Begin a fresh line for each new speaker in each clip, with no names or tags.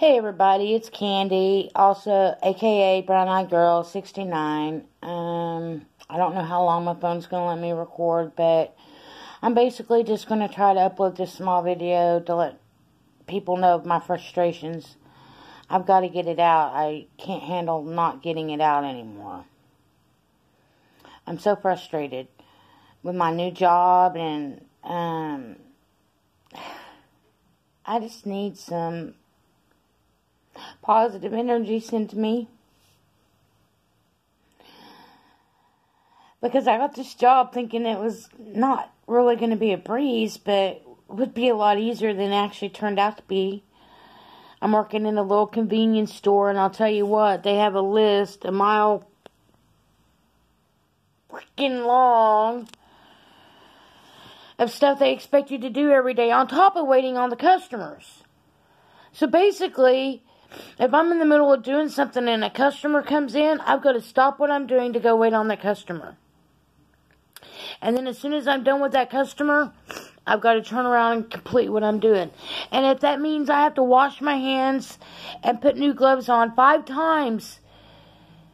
Hey everybody, it's Kandi, also aka Brown Eyed Girl 69. Um, I don't know how long my phone's gonna let me record, but I'm basically just gonna try to upload this small video to let people know of my frustrations. I've got to get it out. I can't handle not getting it out anymore. I'm so frustrated with my new job and um I just need some positive energy sent to me. Because I got this job thinking it was not really going to be a breeze, but would be a lot easier than actually turned out to be. I'm working in a little convenience store, and I'll tell you what, they have a list a mile freaking long of stuff they expect you to do every day on top of waiting on the customers. So basically, if I'm in the middle of doing something and a customer comes in, I've got to stop what I'm doing to go wait on that customer. And then as soon as I'm done with that customer, I've got to turn around and complete what I'm doing. And if that means I have to wash my hands and put new gloves on five times,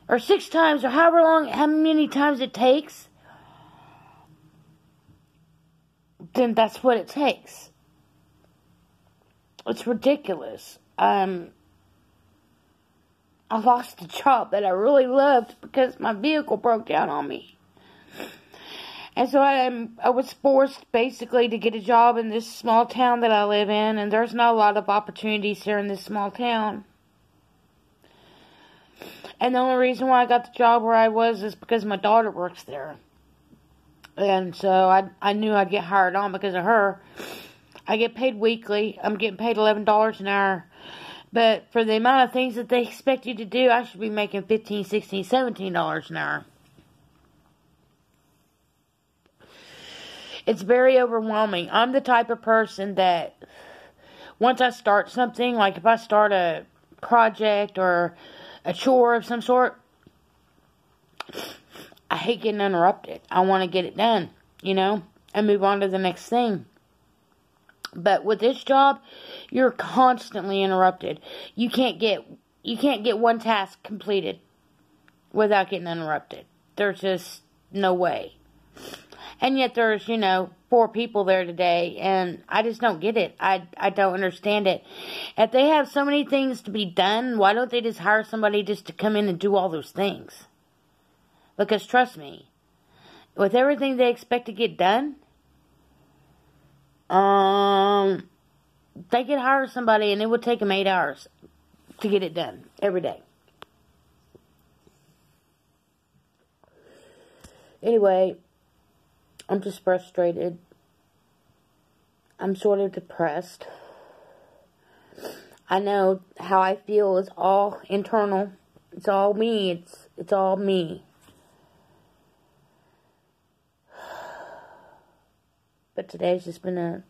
or six times, or however long, how many times it takes, then that's what it takes. It's ridiculous. Um, I lost a job that I really loved because my vehicle broke down on me. And so I, um, I was forced basically to get a job in this small town that I live in, and there's not a lot of opportunities here in this small town. And the only reason why I got the job where I was is because my daughter works there. And so I I knew I'd get hired on because of her. I get paid weekly. I'm getting paid eleven dollars an hour. But for the amount of things that they expect you to do, I should be making fifteen, sixteen, seventeen dollars an hour. It's very overwhelming. I'm the type of person that once I start something, like if I start a project or a chore of some sort, I hate getting interrupted. I want to get it done, you know, and move on to the next thing. But with this job, you're constantly interrupted. You can't get you can't get one task completed without getting interrupted. There's just no way. And yet there's, you know, four people there today and I just don't get it. I I don't understand it. If they have so many things to be done, why don't they just hire somebody just to come in and do all those things? Because trust me, with everything they expect to get done, um, they could hire somebody and it would take them eight hours to get it done every day. Anyway, I'm just frustrated. I'm sort of depressed. I know how I feel is all internal. It's all me. It's it's all me. But today's just been a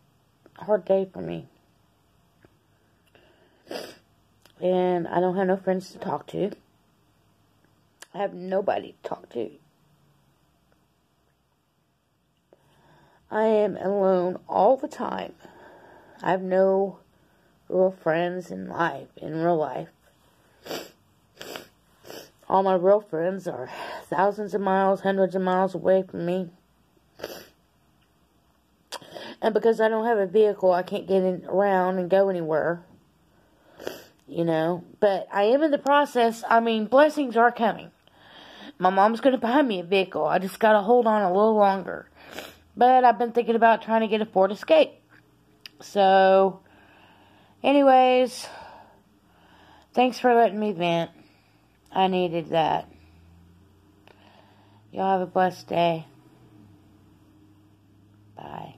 hard day for me. And I don't have no friends to talk to. I have nobody to talk to. I am alone all the time. I have no real friends in life, in real life. All my real friends are thousands of miles, hundreds of miles away from me. And because I don't have a vehicle, I can't get in, around and go anywhere. You know, but I am in the process. I mean, blessings are coming. My mom's going to buy me a vehicle. I just got to hold on a little longer. But I've been thinking about trying to get a Ford Escape. So, anyways, thanks for letting me vent. I needed that. Y'all have a blessed day. Bye.